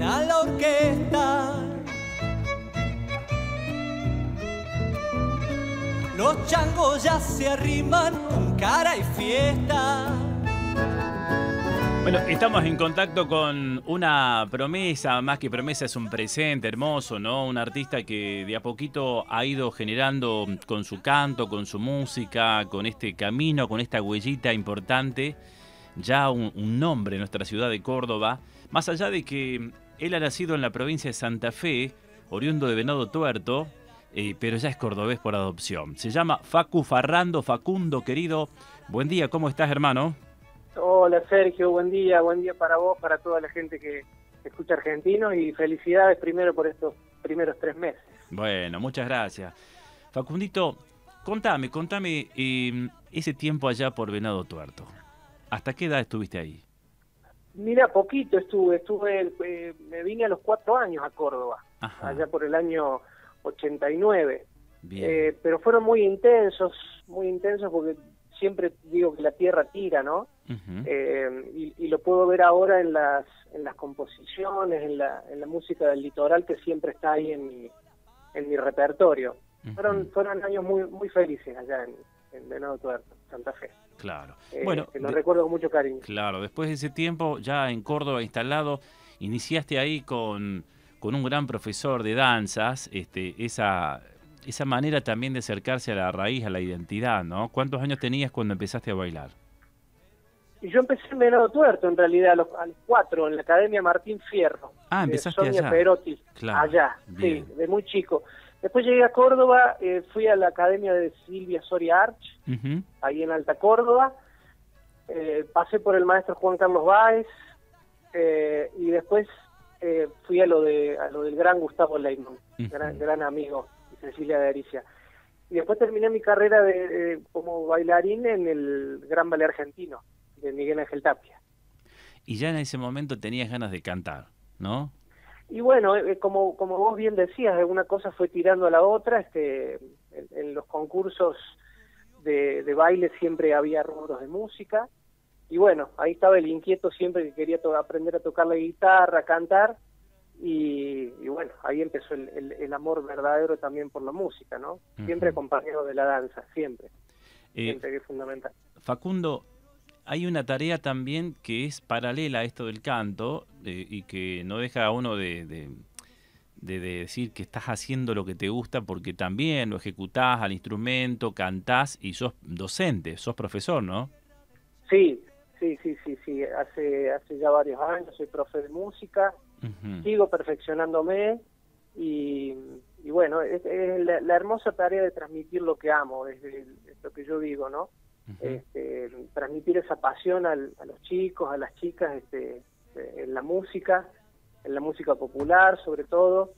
suena la orquesta. Los changos ya se arriman con cara y fiesta. Bueno, estamos en contacto con una promesa, más que promesa es un presente hermoso, ¿no? Un artista que de a poquito ha ido generando con su canto, con su música, con este camino, con esta huellita importante, ya un, nombre en nuestra ciudad de Córdoba, más allá de que él ha nacido en la provincia de Santa Fe, oriundo de Venado Tuerto, eh, pero ya es cordobés por adopción. Se llama Facu Farrando, Facundo, querido. Buen día, ¿cómo estás, hermano? Hola Sergio, buen día, buen día para vos, para toda la gente que escucha argentino y felicidades primero por estos primeros tres meses. Bueno, muchas gracias. Facundito, contame, contame em, ese tiempo allá por Venado Tuerto. ¿Hasta qué edad estuviste ahí? Mira, poquito estuve, estuve, eh, me vine a los cuatro años a Córdoba, allá por el año 89. Bien. Eh, pero fueron muy intensos, muy intensos porque siempre digo que la tierra tira, ¿no? Eh, y, lo puedo ver ahora en las, en las composiciones, en la, en la música del litoral que siempre está ahí en mi, en mi repertorio. fueron, fueron años muy, muy felices allá en, en Venado Tuerto, Santa Fe. Claro. Eh, bueno, que lo recuerdo con mucho cariño. Claro, después de ese tiempo, ya en Córdoba instalado, iniciaste ahí con, con un gran profesor de danzas, este, esa esa manera también de acercarse a la raíz, a la identidad, ¿no? ¿Cuántos años tenías cuando empezaste a bailar? Y yo empecé en Venado Tuerto, en realidad, a los, cuatro, en la Academia Martín Fierro. Ah, empezaste Sonia allá. Perotti, allá, sí, de muy chico. Después llegué a Córdoba, eh, fui a la Academia de Silvia Soria Arch, ahí en Alta Córdoba. Eh, pasé por el maestro Juan Carlos Báez eh, y después fui a lo de a lo del gran Gustavo Leitman, gran, gran amigo Cecilia de Aricia. Y después terminé mi carrera de, como bailarín en el Gran Ballet Argentino, de Miguel Ángel Tapia. Y ya en ese momento tenías ganas de cantar, ¿no? Y bueno, eh, como, como vos bien decías, una cosa fue tirando a la otra. Este, en, los concursos de, de, baile siempre había rubros de música. Y bueno, ahí estaba el inquieto siempre que quería aprender a tocar la guitarra, cantar. Y, bueno, ahí empezó el, amor verdadero también por la música, ¿no? Siempre acompañado de la danza, siempre. Eh, siempre que es fundamental. Facundo, hay una tarea también que es paralela a esto del canto y que no deja a uno de, de, decir que estás haciendo lo que te gusta porque también lo ejecutás al instrumento, cantás y sos docente, sos profesor, ¿no? Sí, sí, sí, sí, sí. Hace, hace ya varios años soy profe de música sigo perfeccionándome y, bueno, es, la, hermosa tarea de transmitir lo que amo, es, lo que yo digo, ¿no? Este, transmitir esa pasión a los chicos, a las chicas, este, en la música, en la música popular sobre todo,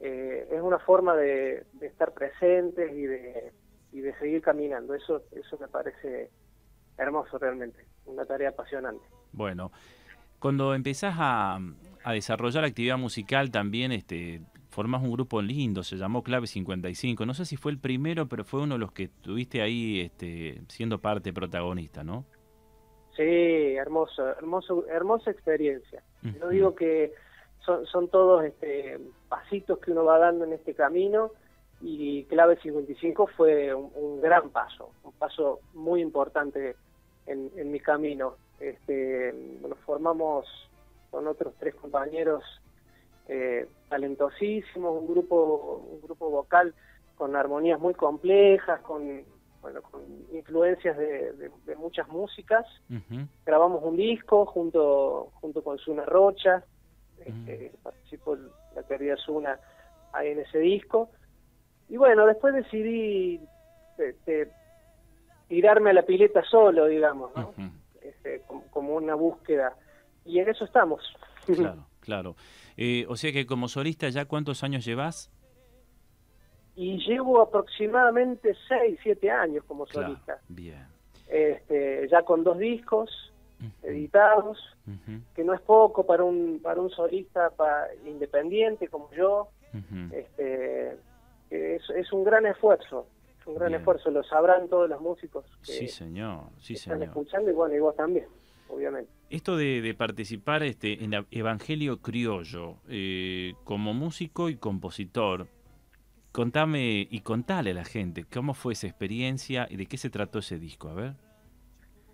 eh, es una forma de, estar presentes y de, y de seguir caminando, eso, eso me parece hermoso realmente, una tarea apasionante. Bueno, cuando empezás a, a desarrollar actividad musical también este, formás un grupo lindo, se llamó Clave 55. No sé si fue el primero, pero fue uno de los que estuviste ahí este, siendo parte protagonista, ¿no? Sí, hermoso, hermoso, hermosa experiencia. Yo digo que son, son todos este, pasitos que uno va dando en este camino y Clave 55 fue un, gran paso, un paso muy importante en, en mi camino. Este, nos formamos con otros tres compañeros eh, talentosísimos, un grupo, un grupo vocal con armonías muy complejas, con, bueno, con influencias de, muchas músicas. Grabamos un disco junto, junto con Suna Rocha, este, participó la querida Suna ahí en ese disco. Y bueno, después decidí este, tirarme a la pileta solo, digamos, este, como una búsqueda y en eso estamos. Claro, claro. Eh, o sea que como solista, ¿ya cuántos años llevas? Y llevo aproximadamente 6, 7 años como solista. bien. Este, ya con dos discos editados, que no es poco para un para un solista para, independiente como yo. este, es, es un gran esfuerzo, un gran esfuerzo, lo sabrán todos los músicos que sí, señor, sí, están escuchando y bueno, y vos también. Obviamente. Esto de, participar este, en Evangelio Criollo, eh, como músico y compositor, contame y contale a la gente cómo fue esa experiencia y de qué se trató ese disco, a ver.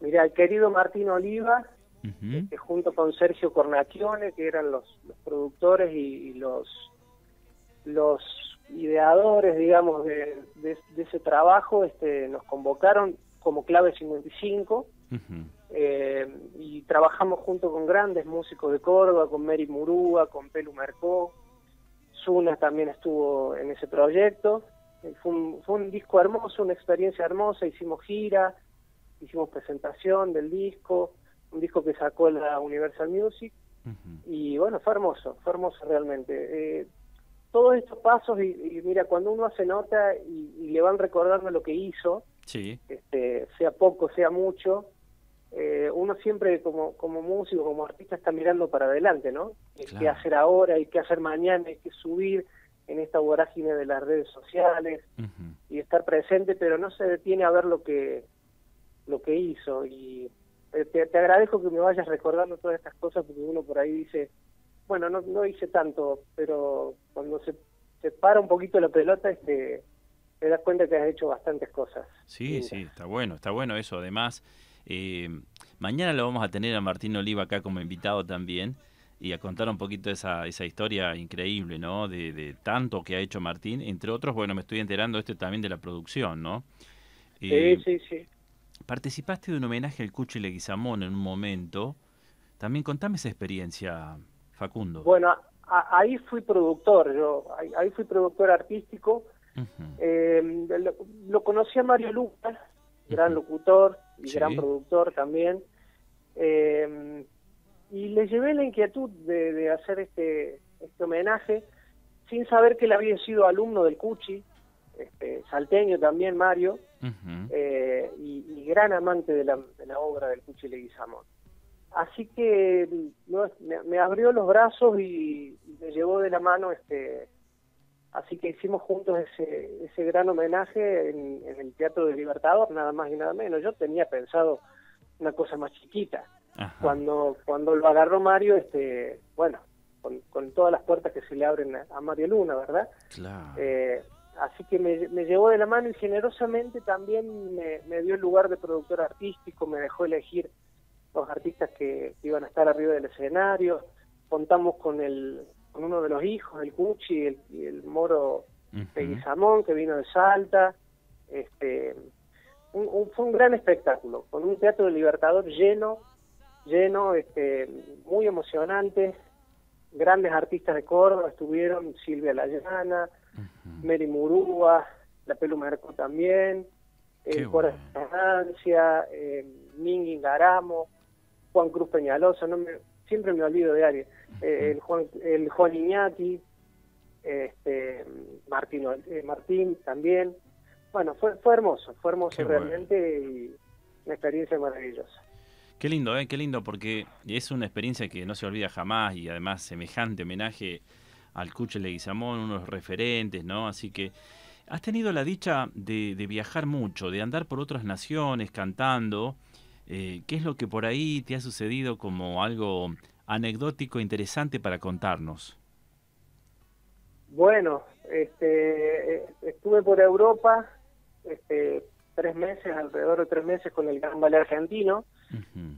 Mira, el querido Martín Oliva, este, junto con Sergio Cornacione, que eran los, productores y, los, los ideadores, digamos, de, ese trabajo, este, nos convocaron como Clave 55 eh, y trabajamos junto con grandes músicos de Córdoba, con Mary Murúa, con Pelu Mercó, Zuna también estuvo en ese proyecto. Eh, fue un, fue un disco hermoso, una experiencia hermosa, hicimos gira, hicimos presentación del disco, un disco que sacó la Universal Music, y bueno, fue hermoso, fue hermoso realmente. Eh, todos estos pasos, y, mira, cuando uno hace nota y, le van recordando lo que hizo, sí. este, sea poco, sea mucho, eh, uno siempre como, como músico, como artista está mirando para adelante, ¿no? ¿Qué hacer ahora y qué hacer mañana y qué subir en esta vorágine de las redes sociales y estar presente, pero no se detiene a ver lo que lo que hizo y eh, te, agradezco que me vayas recordando todas estas cosas porque uno por ahí dice, bueno, no, no hice tanto, pero cuando se, se para un poquito la pelota, este, te das cuenta que has hecho bastantes cosas. Sí, sí, está bueno, está bueno eso. Además, eh, mañana lo vamos a tener a Martín Oliva acá como invitado también y a contar un poquito esa, esa historia increíble, ¿no? De, de, tanto que ha hecho Martín, entre otros, bueno, me estoy enterando este también de la producción, ¿no? sí, eh, sí, sí. Participaste de un homenaje al Cuchi Leguizamón en un momento. También contame esa experiencia, Facundo. Bueno, ahí fui productor, yo ahí, fui productor artístico. Eh, lo, conocí a Mario Lucas, gran locutor y gran productor también. Eh, y le llevé la inquietud de, hacer este, este homenaje sin saber que él había sido alumno del Cuchi, este, salteño también Mario, eh, y, gran amante de la, obra del Cuchi Leguizamón. Así que me, abrió los brazos y, me llevó de la mano, este así que hicimos juntos ese, ese gran homenaje en, el Teatro del Libertador, nada más y nada menos. Yo tenía pensado una cosa más chiquita. Cuando cuando lo agarró Mario, este bueno, con, todas las puertas que se le abren a, Mario Luna, ¿verdad? Claro. Eh, así que me, llevó de la mano y generosamente también me, dio el lugar de productor artístico, me dejó elegir los artistas que, iban a estar arriba del escenario, contamos con el con uno de los hijos, el Cuchi y el, Moro uh que vino de Salta, este fue un gran espectáculo, con un teatro de Libertador lleno, lleno, este, muy emocionante, grandes artistas de Córdoba estuvieron, Silvia Layana, Mary Murúa, la Pelu Merco también, el Cora Francia, eh, Mingi Garamo, Juan Cruz Peñalosa, no me, siempre me olvido de alguien, eh, el Juan el Juan Iñaki, este, Martín, eh, Martín también. Bueno, fue, fue hermoso, fue hermoso realmente y una experiencia maravillosa. Qué lindo, ¿eh? Qué lindo, porque es una experiencia que no se olvida jamás y además semejante homenaje al Cuche Leguizamón, unos referentes, ¿no? Así que has tenido la dicha de, viajar mucho, de andar por otras naciones cantando. Eh, ¿Qué es lo que por ahí te ha sucedido como algo anecdótico interesante para contarnos? Bueno, este, estuve por Europa este, tres meses, alrededor de tres meses con el Gran Ballet Argentino.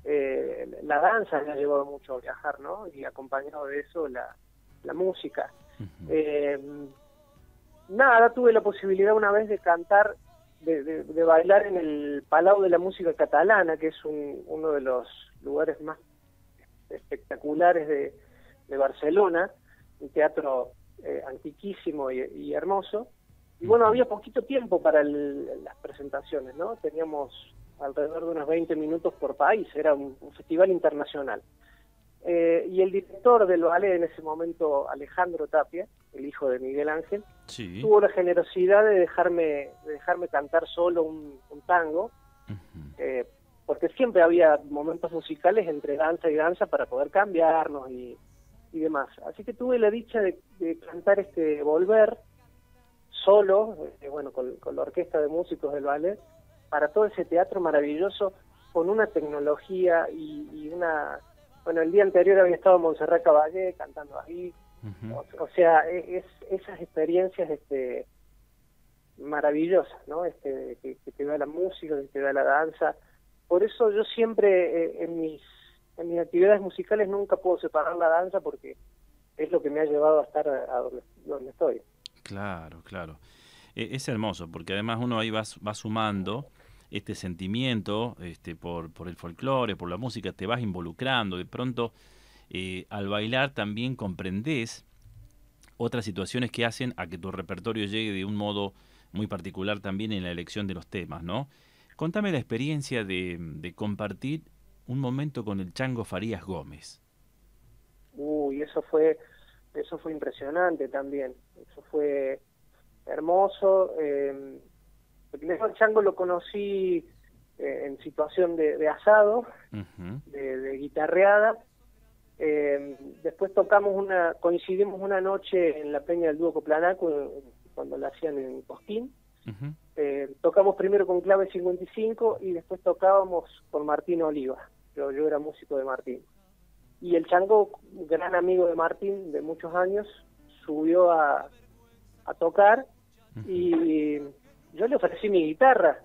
Eh, la danza me ha llevado mucho a viajar, ¿no? Y acompañado de eso la, la música. Eh, nada, tuve la posibilidad una vez de cantar, de, bailar en el Palau de la Música Catalana, que es uno de los lugares más espectaculares de, Barcelona, un teatro eh, antiquísimo y, hermoso. Y bueno, había poquito tiempo para las presentaciones, ¿no? Teníamos alrededor de unos 20 minutos por país, era un festival internacional. Eh, y el director del ballet en ese momento, Alejandro Tapia, el hijo de Miguel Ángel, tuvo la generosidad de dejarme, de dejarme cantar solo un, tango, eh, porque siempre había momentos musicales entre danza y danza para poder cambiarnos y, demás. Así que tuve la dicha de, cantar este Volver solo, eh, bueno, con, con la orquesta de músicos del ballet, para todo ese teatro maravilloso con una tecnología y, una... Bueno, el día anterior había estado Montserrat Caballé cantando ahí, o, sea, e, es, esas experiencias este, maravillosas, ¿no? Este, que, te da la música, que te da la danza. Por eso yo siempre eh, en mis en mis actividades musicales nunca puedo separar la danza porque es lo que me ha llevado a estar a donde, estoy. Claro, claro. E, es hermoso porque además uno ahí va, va sumando este sentimiento este, por, por el folclore, por la música, te vas involucrando. De pronto, eh, al bailar también comprendes otras situaciones que hacen a que tu repertorio llegue de un modo muy particular también en la elección de los temas, ¿no? Contame la experiencia de, de compartir un momento con el Chango Farías Gómez. Uy, eso fue, eso fue impresionante también. Eso fue hermoso. Eh, el Chango lo conocí eh, en situación de, asado, de, guitarreada. Eh, después tocamos una, coincidimos una noche en la Peña del Dúo Coplanaco, cuando la hacían en Cosquín. Eh, tocamos primero con clave 55 y después tocábamos con Martín Oliva. Yo, yo era músico de Martín. Y el Chango, gran amigo de Martín de muchos años, subió a, a tocar y yo le ofrecí mi guitarra.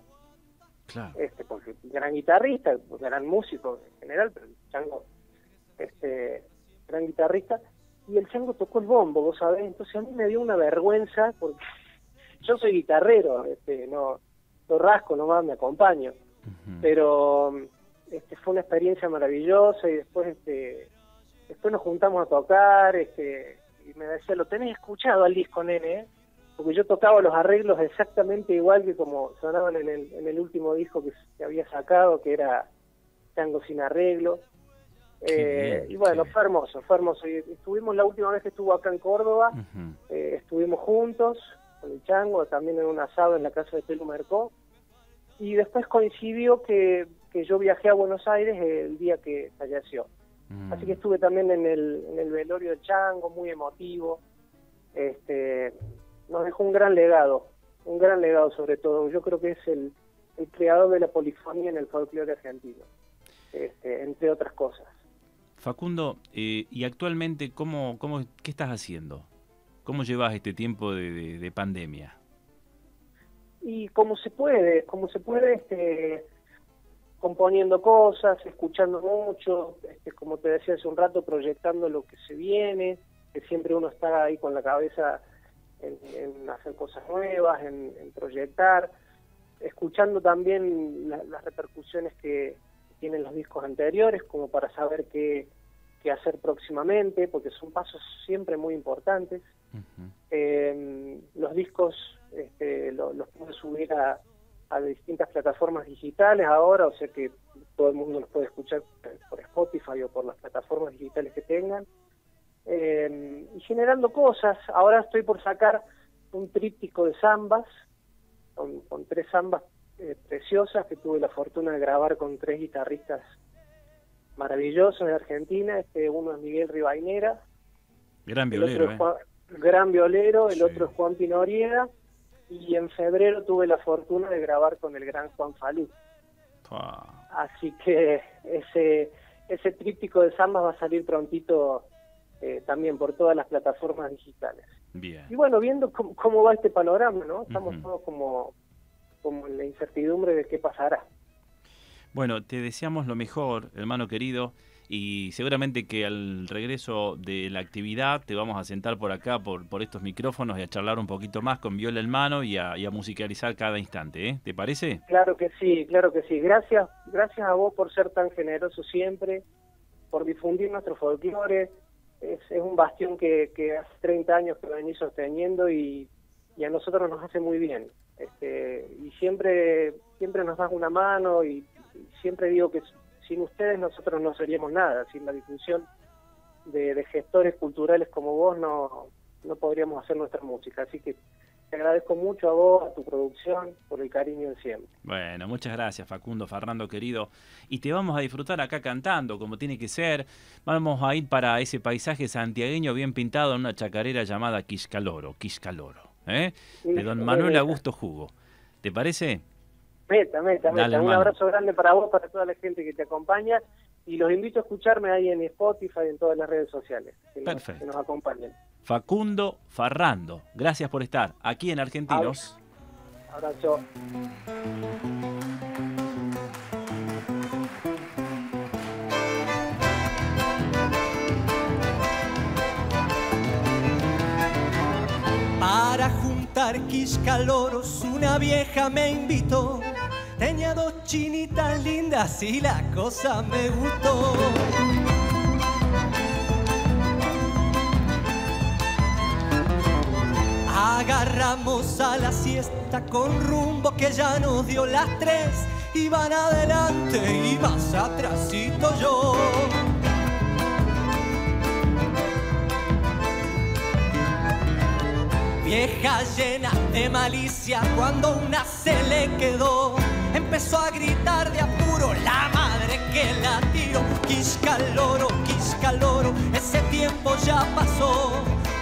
Este, porque gran guitarrista, gran músico en general, pero el Chango, este, gran guitarrista. Y el Chango tocó el bombo, vos sabés. Entonces a mí me dio una vergüenza porque yo soy guitarrero, este, no, lo rasco nomás, me acompaño. Pero este, fue una experiencia maravillosa y después este, después nos juntamos a tocar este, y me decía, lo tenés escuchado al disco, nene, porque yo tocaba los arreglos exactamente igual que como sonaban en el, en el último disco que, se había sacado, que era Tango sin arreglo. Eh, y bueno, fue hermoso, fue hermoso. Y estuvimos la última vez que estuvo acá en Córdoba, eh, estuvimos juntos con el Chango, también en un asado en la casa de Pelu Mercó. Y después coincidió que, que yo viajé a Buenos Aires el día que falleció. Mm. Así que estuve también en el, en el velorio del Chango, muy emotivo. Este, nos dejó un gran legado, un gran legado sobre todo. Yo creo que es el, el creador de la polifonía en el folclore argentino, este, entre otras cosas. Facundo, eh, ¿y actualmente cómo, cómo, qué estás haciendo? ¿Cómo llevas este tiempo de, pandemia? Y como se puede, como se puede, este, componiendo cosas, escuchando mucho, este, como te decía hace un rato, proyectando lo que se viene, que siempre uno está ahí con la cabeza en, hacer cosas nuevas, en, proyectar, escuchando también las repercusiones que tienen los discos anteriores, como para saber qué, qué hacer próximamente, porque son pasos siempre muy importantes. Eh, los discos este, los pude subir a, distintas plataformas digitales ahora, o sea que todo el mundo los puede escuchar por Spotify o por las plataformas digitales que tengan. Eh, y generando cosas. Ahora estoy por sacar un tríptico de zambas, con, tres zambas eh, preciosas que tuve la fortuna de grabar con tres guitarristas maravillosos de Argentina. Este, uno es Miguel Ribainera. Gran violero, gran violero, el otro es Juan Pinoriega, y en febrero tuve la fortuna de grabar con el gran Juan Falú. Así que ese, ese tríptico de sambas va a salir prontito eh, también por todas las plataformas digitales. Bien. Y bueno, viendo cómo, va este panorama, ¿no? Estamos todos como, como en la incertidumbre de qué pasará. Bueno, te deseamos lo mejor, hermano querido y seguramente que al regreso de la actividad te vamos a sentar por acá, por, por estos micrófonos y a charlar un poquito más con viola en mano y a, musicalizar cada instante, ¿eh? ¿Te parece? Claro que sí, claro que sí. Gracias, gracias a vos por ser tan generoso siempre, por difundir nuestro folclore. Es, es un bastión que, que hace 30 años que venís sosteniendo y, y a nosotros nos hace muy bien. Este, y siempre, siempre nos das una mano y siempre digo que sin ustedes nosotros no seríamos nada, sin la difusión de, gestores culturales como vos no, no podríamos hacer nuestra música. Así que te agradezco mucho a vos, a tu producción, por el cariño de siempre. Bueno, muchas gracias Facundo, Fernando querido. Y te vamos a disfrutar acá cantando, como tiene que ser. Vamos a ir para ese paisaje santiagueño bien pintado en una chacarera llamada Quiscaloro, Quiscaloro, ¿eh? de don Manuel Augusto Jugo. ¿Te parece? Meta, meta, meta. Un abrazo grande para vos, para toda la gente que te acompaña y los invito a escucharme ahí en Spotify y en todas las redes sociales. Perfecto. que nos acompañen. Facundo Farrando, gracias por estar aquí en Argentinos. Abrazo. Para juntar quiscaloros una vieja me invitó. Tenía dos chinitas lindas y la cosa me gustó. Agarramos a la siesta con rumbo que ya nos dio las tres. Iban adelante y más atrásito yo. Vieja llena de malicia cuando una se le quedó. Empezó a gritar de apuro la madre que la tiró. Quiscaloro, quiscaloro, ese tiempo ya pasó.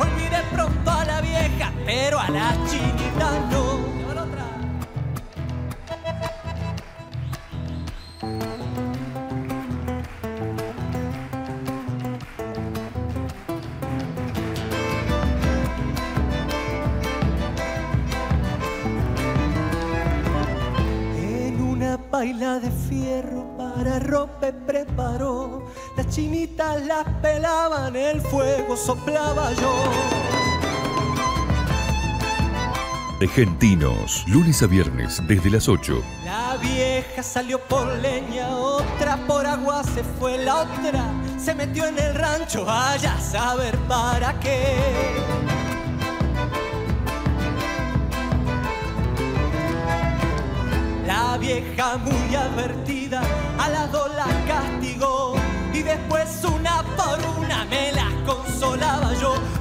Olvidé pronto vieja, pero a la chinita no. baila de fierro para rope preparó. Las chinitas las pelaban, el fuego soplaba yo. Argentinos, lunes a viernes desde las 8. La vieja salió por leña, otra por agua se fue, la otra se metió en el rancho, vaya a saber para qué. La vieja muy advertida a las dos la castigó y después una por una me las consolaba yo.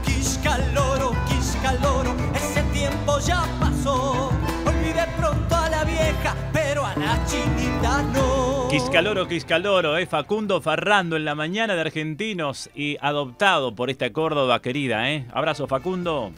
Ya pasó. Olvidé pronto a la vieja, pero a la chinita no. Quiscaloro, Quiscaloro, eh, Facundo Farrando en la mañana de Argentinos y adoptado por esta Córdoba querida, ¿eh? Abrazo, Facundo.